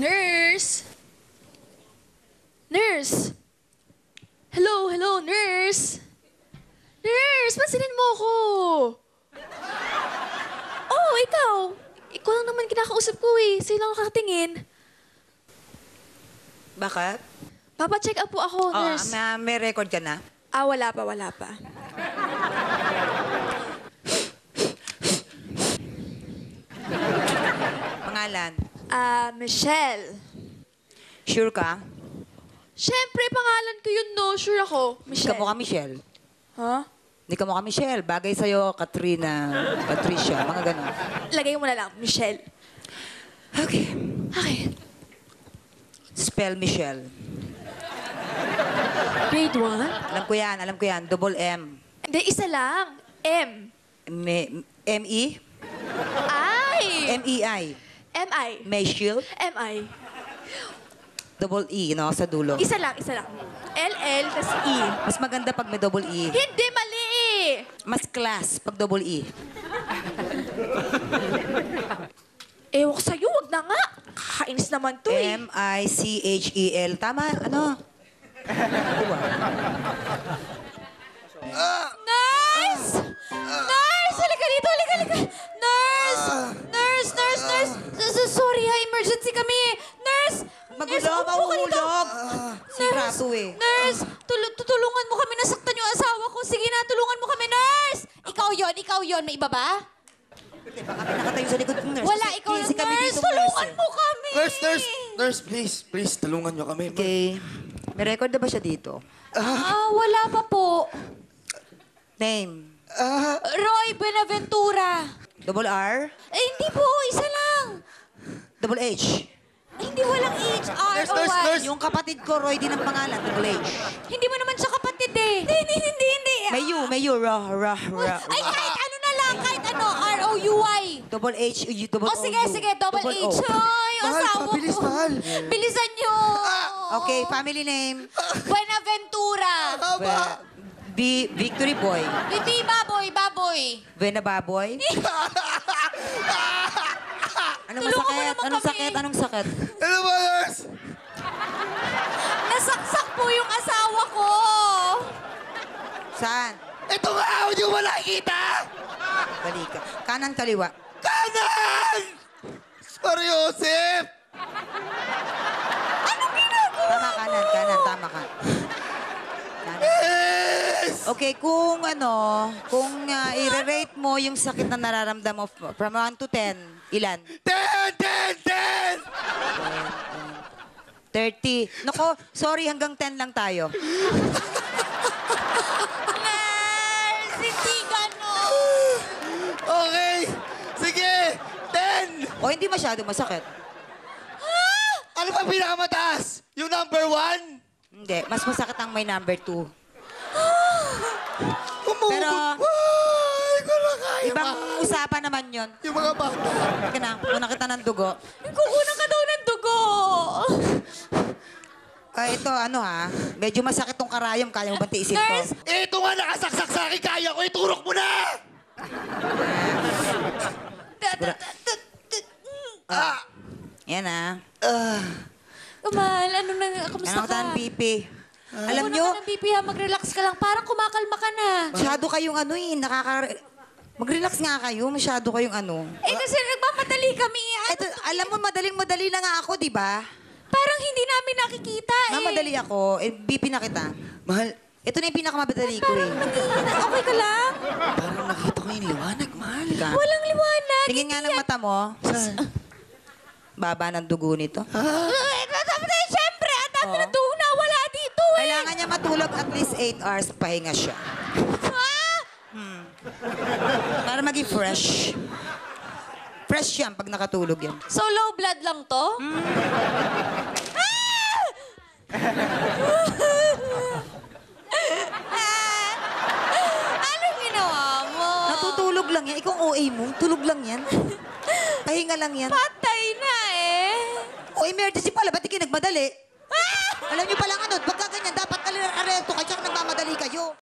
Nurse! Nurse! Hello, hello, nurse! Nurse, pansinin mo ako! oh, ikaw! Ikaw lang naman kinakausap ko eh. Sa'yo lang kakatingin. Bakit? Papa-check up po ako, oh, nurse. May, may record ka na? Ah, wala pa, wala pa. Pangalan? Ah, Michelle. Sure ka? Siyempre, pangalan ko yun, no? Sure ako. Hindi Michelle. ka mukha Michelle. Ha? Hindi ka mukha Michelle. Bagay sa'yo, Katrina, Patricia, mga ganun. Lagay mo na lang, Michelle. Okay. Okay. Spell Michelle. Grade 1? Alam ko yan, alam ko yan. Double M. Hindi, isa lang. M. Me- M-E? I. M-E-I. M-I. Michelle. M-I. Double E, no? Sa dulo. Isa lang, isa lang. L-L, tas E. Mas maganda pag may double E. Hindi, mali eh. Mas class pag double E. Ewan ko sa'yo, wag na nga. Kakainis naman to eh. M-I-C-H-E-L. E Tama, ano? Diba? Nurse! Nurse, Magulo, upo ka dito. mahulog. Sirato eh. Nurse, tul- tutulungan mo kami. Nasaktan yung asawa ko. Sige na, tulungan mo kami, nurse! Ikaw yon, ikaw yon. May iba ba? Baka may nakatayo sa likod ng nurse. Wala, Kasi ikaw busy kami nurse. dito, Tulungan eh. mo kami. Nurse, nurse, nurse, please, please, tulungan nyo kami. Okay. May record na ba siya dito? Ah, wala pa po. Name? Ah, Roy Benaventura. Double R? Eh, hindi po. Isa lang. Double H? Eh, hindi walang H, R, Nurse, o nurse, Y. nurse. Yung kapatid ko, Roy din ang pangalan. Double H. Hindi mo naman siya kapatid eh. Hindi, hindi, hindi, hindi. May U, may U. Ra, ra, ra. Ay, kahit ano na lang, kahit ano, R-O-U-Y. Double H, U, double O O, sige, U. sige, double H. O. Ay, Mahal, asawa pabilis, ko. mahal. Bilisan nyo. Okay, family name. Buenaventura. haba. B, Victory Boy. Hindi, baboy, baboy. Vena Baboy. Anong Tulungan mo masakit? naman Anong kami. sakit? Anong sakit? Ano ba, Saan? Ito nga, hindi mo nakikita! Dali ka. Kanan, kaliwa. Kanan! Sorry, Joseph! Tama kanan, kanan. Tama ka. Yes! Okay, kung ano, kung uh, i-rate mo yung sakit na nararamdaman mo from 1 to 10, ilan? Ten! Ten! Ten! 30. Nako, sorry, hanggang 10 lang tayo. Nurse, hindi ganon. Okay! Sige! Ten! O, hindi masyado masakit. Ano ba pinakamataas? Yung number one? Hindi, mas masakit ang may number 2. Umugot. Pero- Ay, ko na kaya. Ibang mahal. usapan naman yon. Yung mga bata. Sige na, una kita ng dugo. Kukunan ka daw ng dugo. Ah, ito, ano ha, medyo masakit tong karayom. Kaya mo ba tiisin to? Nurse! Ito nga nakasaksak sa akin. Kaya ko. Iturok mo na! Ta- ta- ta- Ah! Yan ha. Ah! Kamal, ano na, kamusta Ano ka? ng pipi? Alam Una nyo, ka ng pipi ha, mag-relax ka lang. Parang kumakalma ka na. masyado kayong ano eh, nakaka... Mag-relax nga kayo, masyado kayong ano. Eh kasi nagmamadali kami. Ano, Ito, alam mo, madaling-madali na nga ako, di ba? parang hindi namin nakikita eh. Mamadali ako, eh, BP na kita. Mahal, Ito na yung pinakamadali ko eh. Okay ka lang? parang nakita ko yung liwanag, mahal. Ka. Walang liwanag. Tingin nga ng mata mo. Baba ng dugo nito. Eh, Dapat eh, siyempre, ang dami Oo. na doon na wala dito eh. Kailangan niya matulog at least 8 hours, pahinga siya. Ah! Para maging fresh. Fresh yan pag nakatulog yan. So low blood lang to? Ah! Anong ginawa mo? Natutulog lang yan. Ikaw OA mo, tulog lang yan. Pahinga lang yan. Patay mo, emergency pala, ba't di kayo nagmadali? Alam niyo palang ano, pagka ganyan, dapat alerto kayo, tsaka nagmamadali kayo.